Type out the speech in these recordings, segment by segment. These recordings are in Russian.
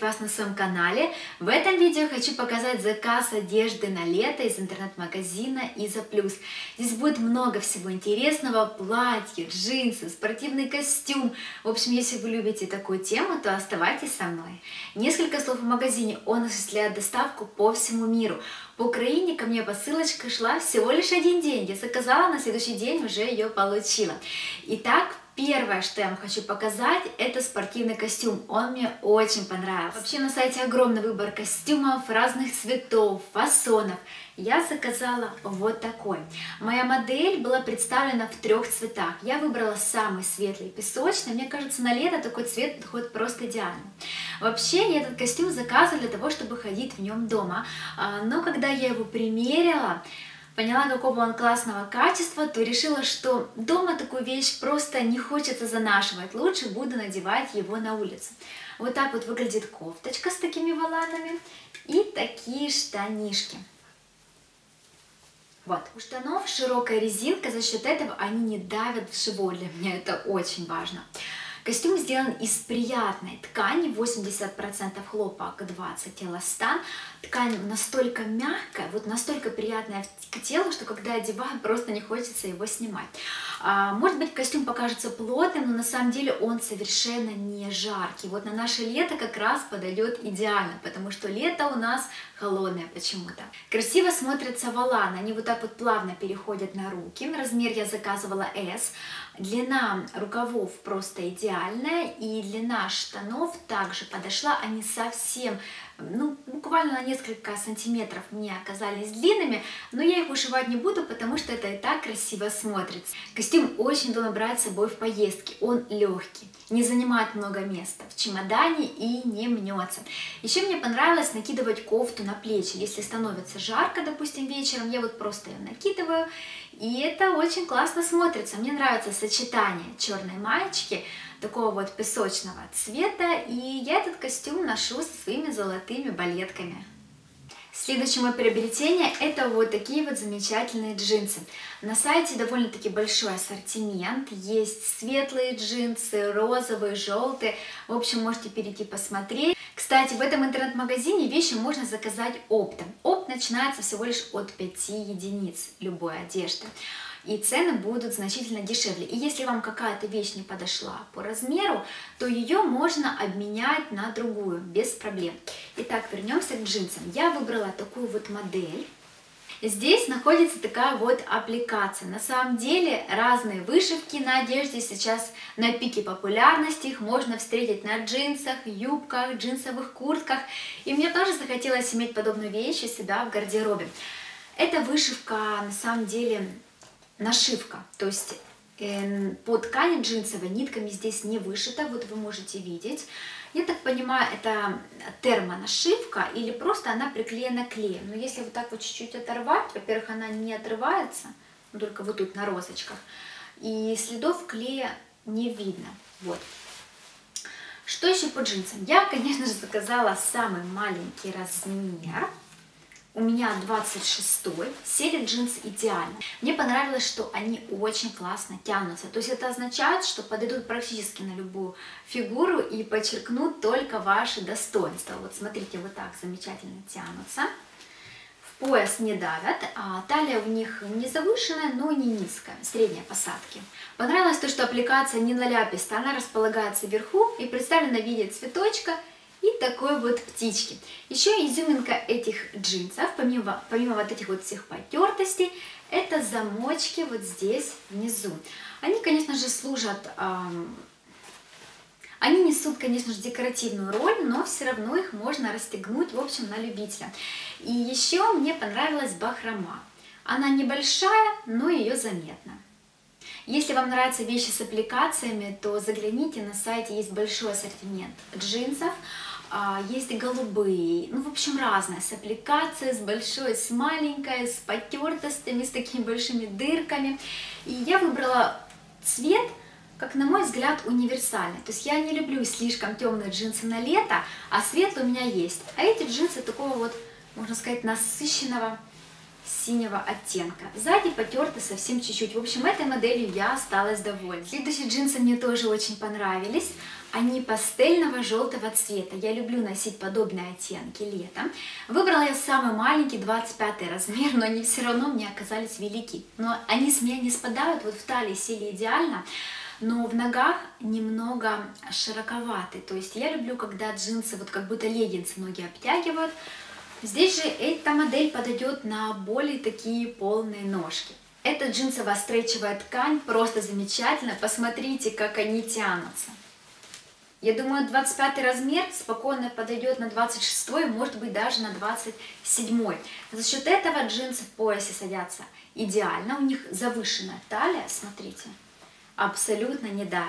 привет! Рада видеть вас на своем канале. В этом видео хочу показать заказ одежды на лето из интернет-магазина Иза Плюс. Здесь будет много всего интересного, платья, джинсы, спортивный костюм. В общем, если вы любите такую тему, то оставайтесь со мной. Несколько слов о магазине. Он осуществляет доставку по всему миру. По Украине ко мне посылочка шла всего лишь один день. Я заказала, на следующий день уже ее получила. Итак, Первое, что я вам хочу показать, это спортивный костюм. Он мне очень понравился. Вообще на сайте огромный выбор костюмов разных цветов, фасонов. Я заказала вот такой. Моя модель была представлена в трех цветах. Я выбрала самый светлый песочный. Мне кажется, на лето такой цвет подходит просто идеально. Вообще, я этот костюм заказывала для того, чтобы ходить в нем дома. А, но когда я его примерила, поняла, какого он классного качества, то решила, что дома такую вещь просто не хочется занашивать, лучше буду надевать его на улице. Вот так вот выглядит кофточка с такими воланами и такие штанишки. Вот, у штанов широкая резинка, за счет этого они не давят в живот, для меня это очень важно. Костюм сделан из приятной ткани, 80% хлопок, 20% эластан. Ткань настолько мягкая, вот настолько приятная к телу, что когда одеваю, просто не хочется его снимать. А, может быть, костюм покажется плотным, но на самом деле он совершенно не жаркий. Вот на наше лето как раз подойдет идеально, потому что лето у нас холодное почему-то. Красиво смотрятся воланы, они вот так вот плавно переходят на руки. Размер я заказывала S. Длина рукавов просто идеальная, и длина штанов также подошла, они совсем ну, буквально на несколько сантиметров мне оказались длинными, но я их вышивать не буду, потому что это и так красиво смотрится. Костюм очень удобно брать с собой в поездки, он легкий, не занимает много места в чемодане и не мнется. Еще мне понравилось накидывать кофту на плечи, если становится жарко, допустим, вечером, я вот просто ее накидываю, и это очень классно смотрится. Мне нравится сочетание черной маечки, такого вот песочного цвета, и я этот костюм ношу со своими золотыми балетками. Следующее мое приобретение это вот такие вот замечательные джинсы. На сайте довольно-таки большой ассортимент. Есть светлые джинсы, розовые, желтые. В общем, можете перейти посмотреть. Кстати, в этом интернет-магазине вещи можно заказать оптом. Опт начинается всего лишь от 5 единиц любой одежды и цены будут значительно дешевле. И если вам какая-то вещь не подошла по размеру, то ее можно обменять на другую без проблем. Итак, вернемся к джинсам. Я выбрала такую вот модель. Здесь находится такая вот аппликация. На самом деле разные вышивки на одежде сейчас на пике популярности. Их можно встретить на джинсах, юбках, джинсовых куртках. И мне тоже захотелось иметь подобную вещь у себя в гардеробе. Эта вышивка на самом деле нашивка, то есть э, по ткани джинсовой нитками здесь не вышита, вот вы можете видеть. Я так понимаю, это термонашивка или просто она приклеена клеем. Но если вот так вот чуть-чуть оторвать, во-первых, она не отрывается, только вот тут на розочках, и следов клея не видно. Вот. Что еще по джинсам? Я, конечно же, заказала самый маленький размер у меня 26 сели джинсы идеально. Мне понравилось, что они очень классно тянутся. То есть это означает, что подойдут практически на любую фигуру и подчеркнут только ваши достоинства. Вот смотрите, вот так замечательно тянутся. В пояс не давят, а талия у них не завышенная, но не низкая, средней посадки. Понравилось то, что аппликация не наляписта, она располагается вверху и представлена в виде цветочка – и такой вот птички. Еще изюминка этих джинсов, помимо, помимо вот этих вот всех потертостей, это замочки вот здесь внизу. Они, конечно же, служат... Эм, они несут, конечно же, декоративную роль, но все равно их можно расстегнуть, в общем, на любителя. И еще мне понравилась бахрома. Она небольшая, но ее заметно. Если вам нравятся вещи с аппликациями, то загляните на сайте, есть большой ассортимент джинсов, есть голубые, ну, в общем, разные, с аппликацией, с большой, с маленькой, с потертостями, с такими большими дырками. И я выбрала цвет, как на мой взгляд, универсальный. То есть я не люблю слишком темные джинсы на лето, а светлый у меня есть. А эти джинсы такого вот, можно сказать, насыщенного синего оттенка. Сзади потерты совсем чуть-чуть. В общем, этой моделью я осталась довольна. Следующие джинсы мне тоже очень понравились. Они пастельного желтого цвета. Я люблю носить подобные оттенки летом. Выбрала я самый маленький, 25 размер, но они все равно мне оказались велики. Но они с меня не спадают, вот в талии сели идеально но в ногах немного широковаты. То есть я люблю, когда джинсы вот как будто леггинсы ноги обтягивают. Здесь же эта модель подойдет на более такие полные ножки. Эта джинсовая стрейчевая ткань просто замечательно. Посмотрите, как они тянутся. Я думаю, 25 размер спокойно подойдет на 26, может быть даже на 27. За счет этого джинсы в поясе садятся идеально. У них завышенная талия, смотрите, абсолютно не давят.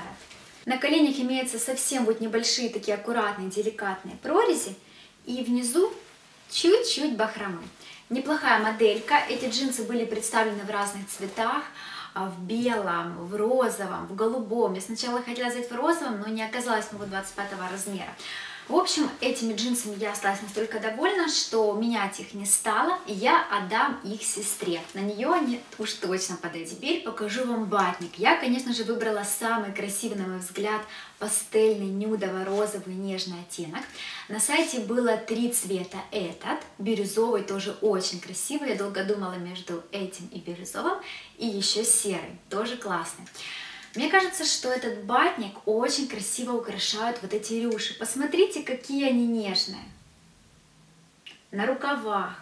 На коленях имеются совсем вот небольшие такие аккуратные, деликатные прорези. И внизу чуть-чуть бахромы. Неплохая моделька. Эти джинсы были представлены в разных цветах. А, в белом, в розовом, в голубом. Я сначала хотела взять в розовом, но не оказалось моего 25 размера. В общем, этими джинсами я осталась настолько довольна, что менять их не стала, и я отдам их сестре. На нее они уж точно подойдут. Теперь покажу вам батник. Я, конечно же, выбрала самый красивый, на мой взгляд, пастельный, нюдово-розовый, нежный оттенок. На сайте было три цвета. Этот, бирюзовый, тоже очень красивый. Я долго думала между этим и бирюзовым. И еще серый, тоже классный. Мне кажется, что этот батник очень красиво украшают вот эти рюши. Посмотрите, какие они нежные. На рукавах.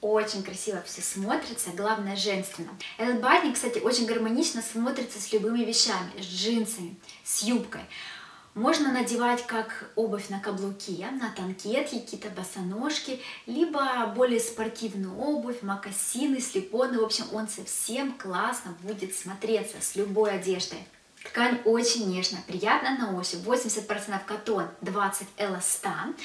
Очень красиво все смотрится, главное женственно. Этот батник, кстати, очень гармонично смотрится с любыми вещами, с джинсами, с юбкой. Можно надевать как обувь на каблуке, на танкетки, какие-то босоножки, либо более спортивную обувь, мокасины, слепоны. В общем, он совсем классно будет смотреться с любой одеждой. Ткань очень нежная, приятная на ощупь, 80% катон, 20 эластан.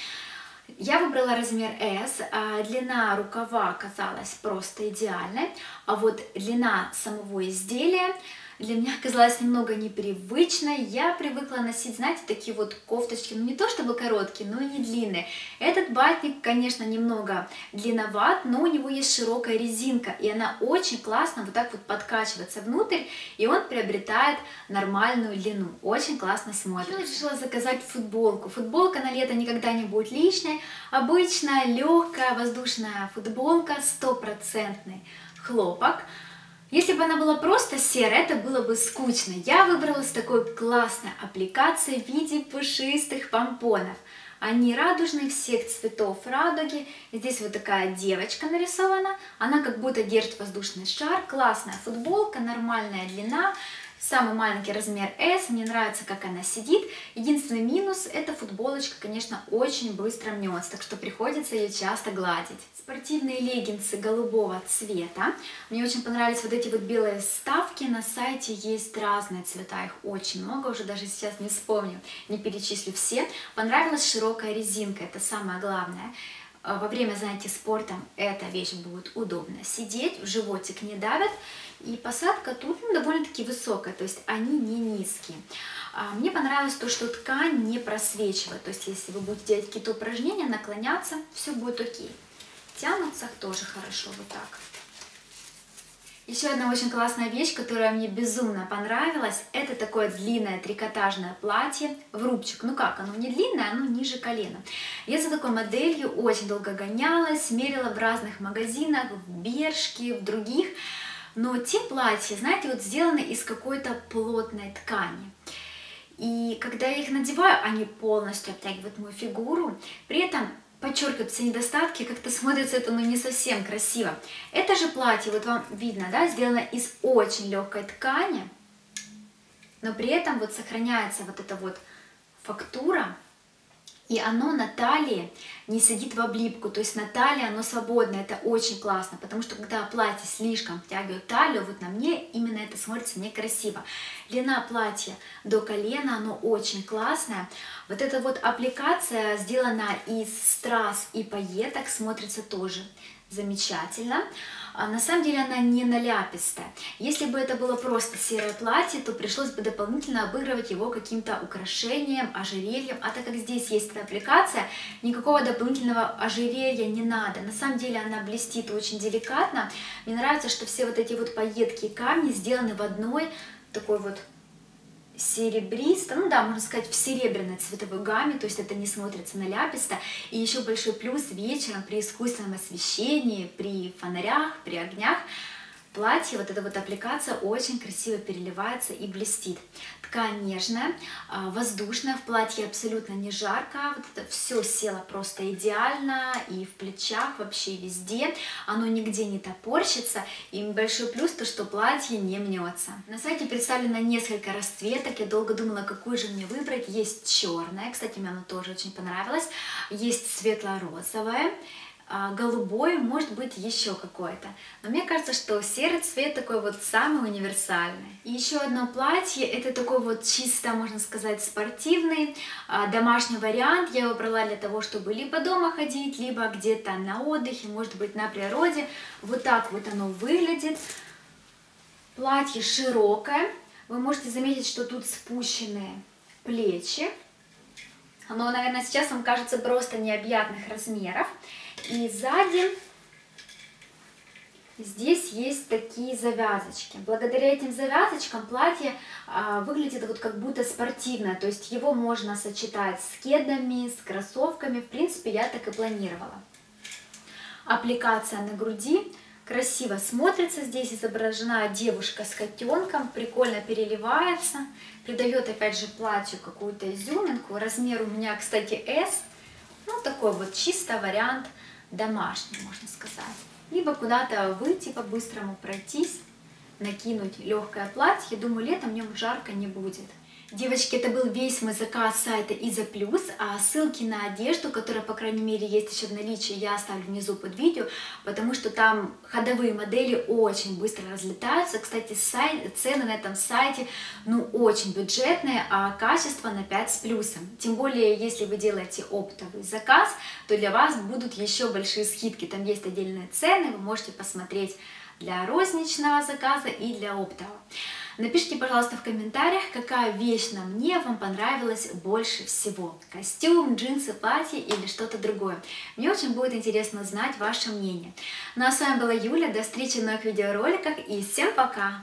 Я выбрала размер S, а длина рукава оказалась просто идеальной, а вот длина самого изделия для меня оказалось немного непривычно. Я привыкла носить, знаете, такие вот кофточки, ну не то чтобы короткие, но и не длинные. Этот батник, конечно, немного длинноват, но у него есть широкая резинка, и она очень классно вот так вот подкачивается внутрь, и он приобретает нормальную длину. Очень классно смотрится. Я решила заказать футболку. Футболка на лето никогда не будет лишней. Обычная легкая воздушная футболка, стопроцентный хлопок. Если бы она была просто серая, это было бы скучно. Я выбрала с такой классной аппликацией в виде пушистых помпонов. Они радужные, всех цветов радуги. Здесь вот такая девочка нарисована. Она как будто держит воздушный шар. Классная футболка, нормальная длина. Самый маленький размер S, мне нравится, как она сидит. Единственный минус, эта футболочка, конечно, очень быстро мнется, так что приходится ее часто гладить. Спортивные леггинсы голубого цвета. Мне очень понравились вот эти вот белые вставки. На сайте есть разные цвета, их очень много, уже даже сейчас не вспомню, не перечислю все. Понравилась широкая резинка, это самое главное во время занятий спортом эта вещь будет удобно сидеть, в животик не давит. И посадка тут ну, довольно-таки высокая, то есть они не низкие. А, мне понравилось то, что ткань не просвечивает, то есть если вы будете делать какие-то упражнения, наклоняться, все будет окей. Тянутся тоже хорошо вот так. Еще одна очень классная вещь, которая мне безумно понравилась, это такое длинное трикотажное платье в рубчик. Ну как, оно не длинное, оно ниже колена. Я за такой моделью очень долго гонялась, мерила в разных магазинах, в Бершке, в других. Но те платья, знаете, вот сделаны из какой-то плотной ткани. И когда я их надеваю, они полностью обтягивают мою фигуру. При этом подчеркивают все недостатки, как-то смотрится это ну, не совсем красиво. Это же платье, вот вам видно, да, сделано из очень легкой ткани, но при этом вот сохраняется вот эта вот фактура, и оно на талии не сидит в облипку, то есть на талии оно свободное, это очень классно, потому что когда платье слишком втягивает талию, вот на мне именно это смотрится некрасиво. Длина платья до колена, оно очень классное. Вот эта вот аппликация сделана из страз и пайеток, смотрится тоже замечательно. А на самом деле она не наляпистая. Если бы это было просто серое платье, то пришлось бы дополнительно обыгрывать его каким-то украшением, ожерельем. А так как здесь есть эта аппликация, никакого дополнительного ожерелья не надо. На самом деле она блестит очень деликатно. Мне нравится, что все вот эти вот пайетки и камни сделаны в одной такой вот серебристо, ну да, можно сказать, в серебряной цветовой гамме, то есть это не смотрится наляписто. И еще большой плюс вечером при искусственном освещении, при фонарях, при огнях, платье, вот эта вот аппликация очень красиво переливается и блестит. Ткань нежная, а, воздушная, в платье абсолютно не жарко, вот это все село просто идеально, и в плечах, вообще везде, оно нигде не топорщится, и большой плюс то, что платье не мнется. На сайте представлено несколько расцветок, я долго думала, какую же мне выбрать, есть черная, кстати, мне она тоже очень понравилась, есть светло-розовая, голубой, может быть еще какой-то. Но мне кажется, что серый цвет такой вот самый универсальный. И еще одно платье, это такой вот чисто, можно сказать, спортивный, а, домашний вариант. Я его брала для того, чтобы либо дома ходить, либо где-то на отдыхе, может быть на природе. Вот так вот оно выглядит. Платье широкое. Вы можете заметить, что тут спущенные плечи. Оно, наверное, сейчас вам кажется просто необъятных размеров. И сзади здесь есть такие завязочки. Благодаря этим завязочкам платье а, выглядит вот как будто спортивное, то есть его можно сочетать с кедами, с кроссовками. В принципе, я так и планировала. Аппликация на груди. Красиво смотрится. Здесь изображена девушка с котенком, прикольно переливается, придает опять же платью какую-то изюминку. Размер у меня, кстати, S. Ну, такой вот чисто вариант домашний, можно сказать. Либо куда-то выйти по-быстрому, пройтись, накинуть легкое платье. Думаю, летом в нем жарко не будет. Девочки, это был весь мой заказ сайта Иза Плюс. А ссылки на одежду, которая, по крайней мере, есть еще в наличии, я оставлю внизу под видео, потому что там ходовые модели очень быстро разлетаются. Кстати, сайт, цены на этом сайте, ну, очень бюджетные, а качество на 5 с плюсом. Тем более, если вы делаете оптовый заказ, то для вас будут еще большие скидки. Там есть отдельные цены, вы можете посмотреть для розничного заказа и для оптового. Напишите, пожалуйста, в комментариях, какая вещь на мне вам понравилась больше всего. Костюм, джинсы, платье или что-то другое. Мне очень будет интересно знать ваше мнение. Ну а с вами была Юля, до встречи в новых видеороликах и всем пока!